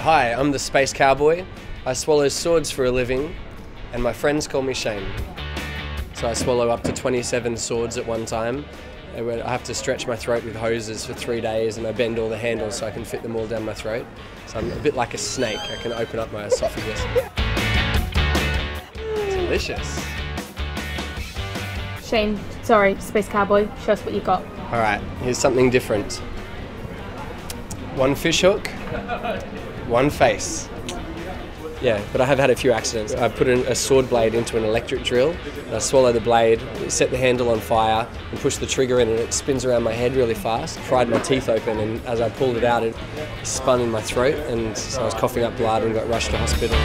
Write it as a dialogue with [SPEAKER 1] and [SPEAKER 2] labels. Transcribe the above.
[SPEAKER 1] Hi, I'm the Space Cowboy. I swallow swords for a living, and my friends call me Shane. So I swallow up to 27 swords at one time. I have to stretch my throat with hoses for three days, and I bend all the handles so I can fit them all down my throat. So I'm a bit like a snake. I can open up my esophagus. Delicious.
[SPEAKER 2] Shane, sorry, Space Cowboy, show us what you got.
[SPEAKER 1] All right, here's something different. One fish hook, one face. Yeah, but I have had a few accidents. I put a sword blade into an electric drill, I swallow the blade, set the handle on fire, and push the trigger in, and it spins around my head really fast. Pried my teeth open, and as I pulled it out, it spun in my throat, and so I was coughing up blood and got rushed to hospital.